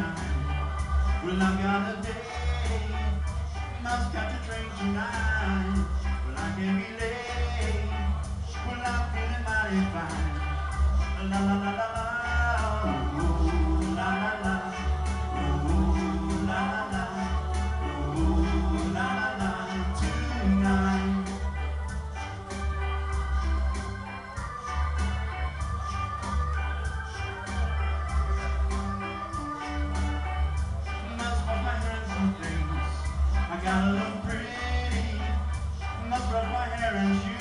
time. Well, I've got a day, Must catch got the train tonight. Well, I can't be late, well, I'm feeling mighty fine. La la la la la. Gotta look pretty. Must brush my hair and shoes.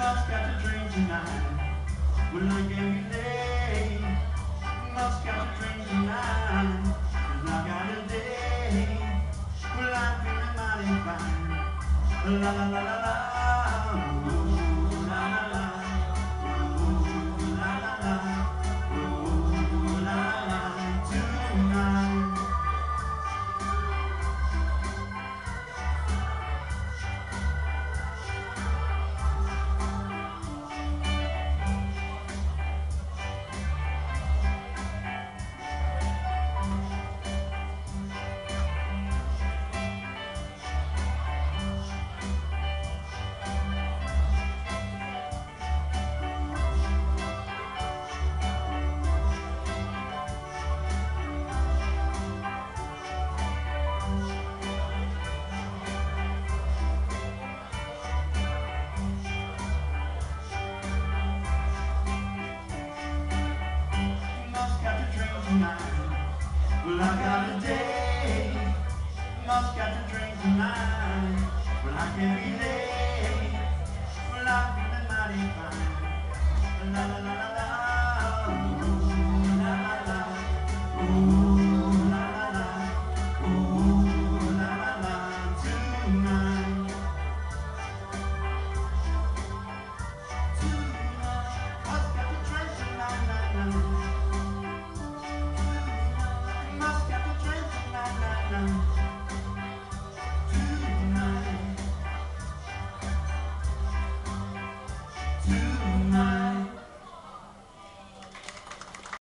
Must catch a train tonight. Can't be late. Must catch a train tonight. 'Cause I got a day. Well, I'm feeling mighty fine. La la la la la tonight. Well, I got a day. Must catch a train tonight. Well, I can't be late. Well, I'm Tonight. Tonight.